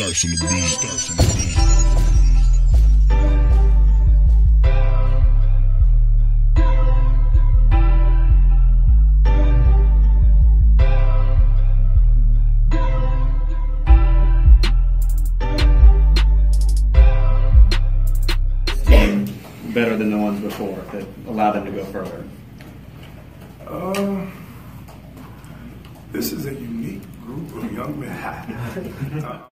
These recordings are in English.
Starts on the beat. Starts on the beat. better than the ones before that allow them to go further? Uh, this is a unique group of young men.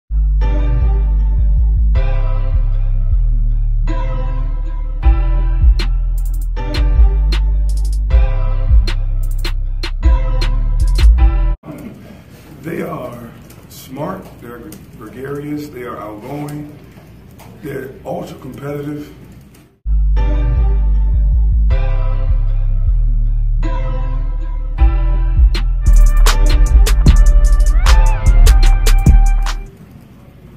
they're ultra competitive.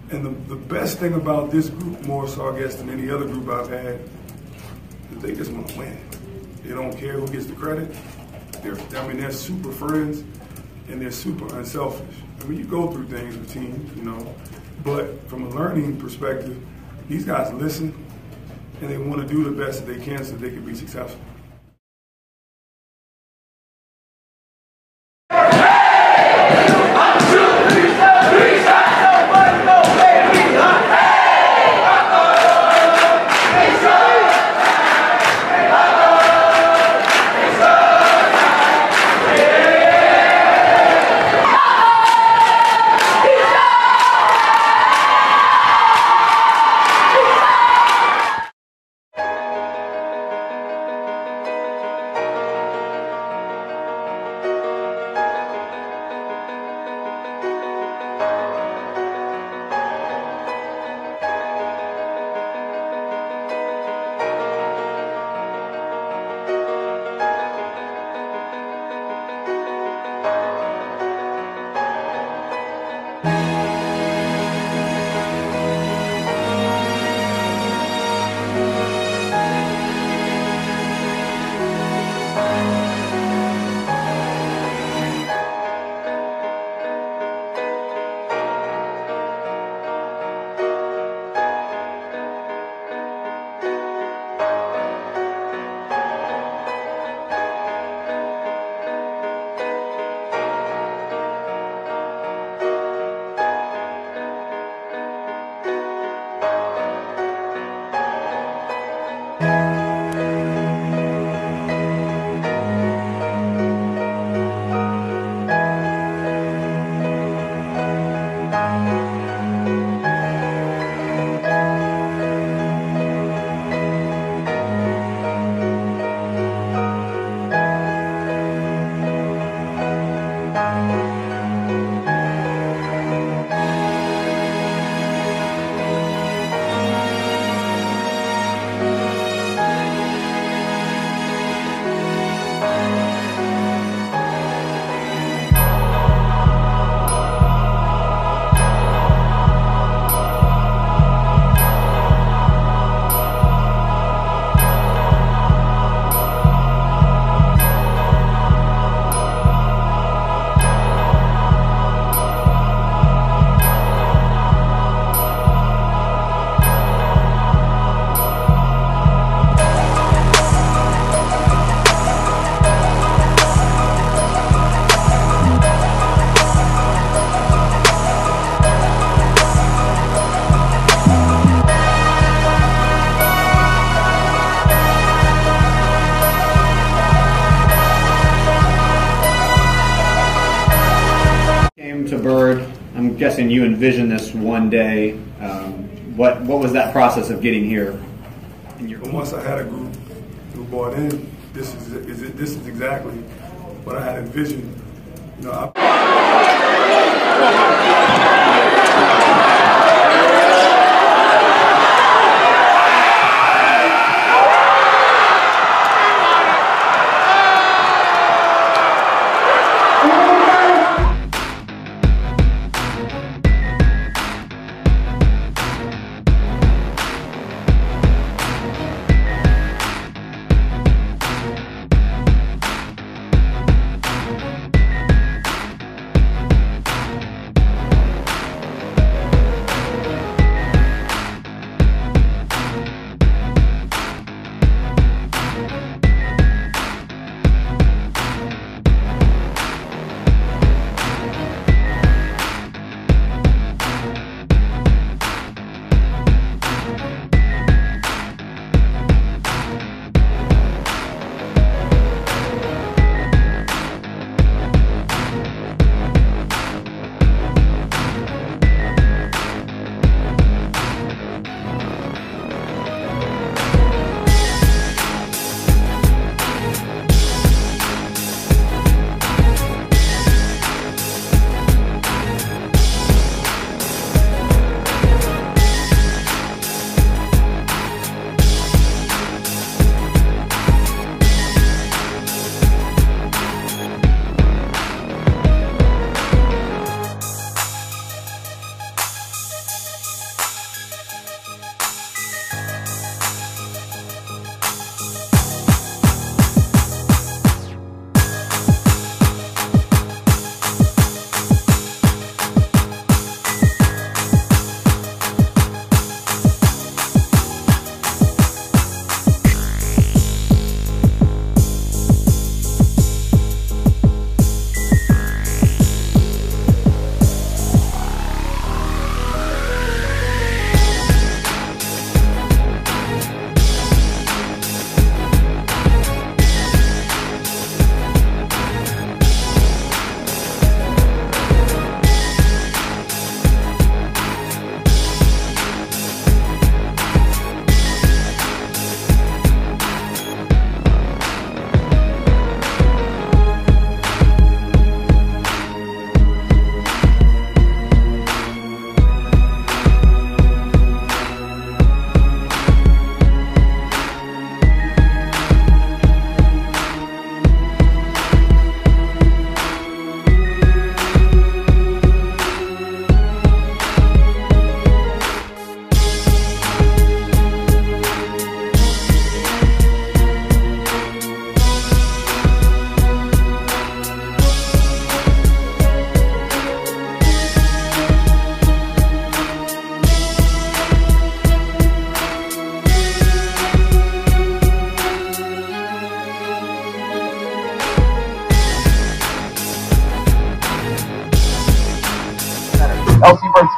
And the, the best thing about this group, more so I guess than any other group I've had, is they just want to win. They don't care who gets the credit. They're, I mean, they're super friends and they're super unselfish. I mean, you go through things with teams, you know, but from a learning perspective, these guys listen and they want to do the best that they can so they can be successful. Bird. I'm guessing you envisioned this one day. Um, what what was that process of getting here? Once I had a group who bought in, this is, is it, this is exactly what I had envisioned. You know, I,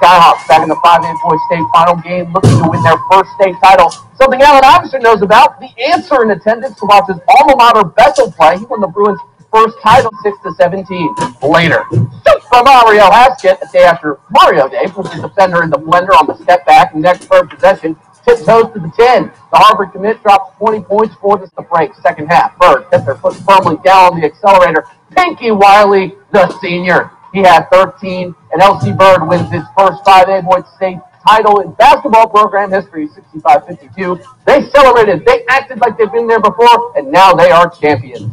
Skyhawks back in the 5A Boys State Final game, looking to win their first state title. Something Allen Iverson knows about, the answer in attendance to watch his alma mater Bethel play. He won the Bruins' first title 6 to 17. Later, Super Mario Haskett, a day after Mario Day, puts the defender in the blender on the step back, next third possession, tiptoes to the 10. The Harvard commit drops 20 points for this the break. Second half, Bird hit their foot firmly down on the accelerator. Pinky Wiley, the senior. He had 13, and LC Bird wins his first 5A Boys State title in basketball program history, 65-52. They celebrated, they acted like they've been there before, and now they are champions.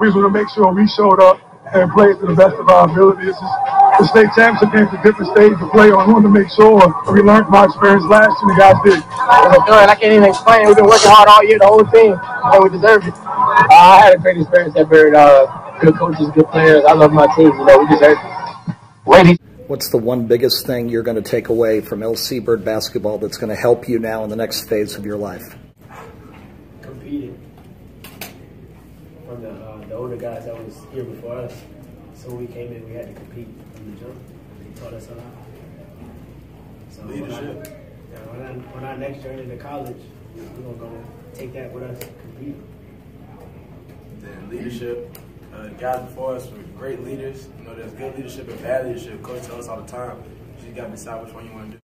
we was going to make sure we showed up and played to the best of our ability. This is the state championship game a different stages to play on. We wanted to make sure we learned from our experience last year. The guys did. Good. I can't even explain. We've been working hard all year, the whole team, and we deserve it. Uh, I had a great experience at Bird. Uh, good coaches, good players. I love my team. You know, we deserve it. Ladies. What's the one biggest thing you're going to take away from LC Bird basketball that's going to help you now in the next phase of your life? competing from the, uh, the older guys that was here before us. So when we came in, we had to compete from the jump. They taught us a lot. So Leadership. When I, yeah, when, I, when our next journey to college, we're gonna go take that with us compete. Then leadership. Uh, guys before us were great leaders. You know, there's good leadership and bad leadership. Coach tells us all the time. You just got to decide which one you want to do.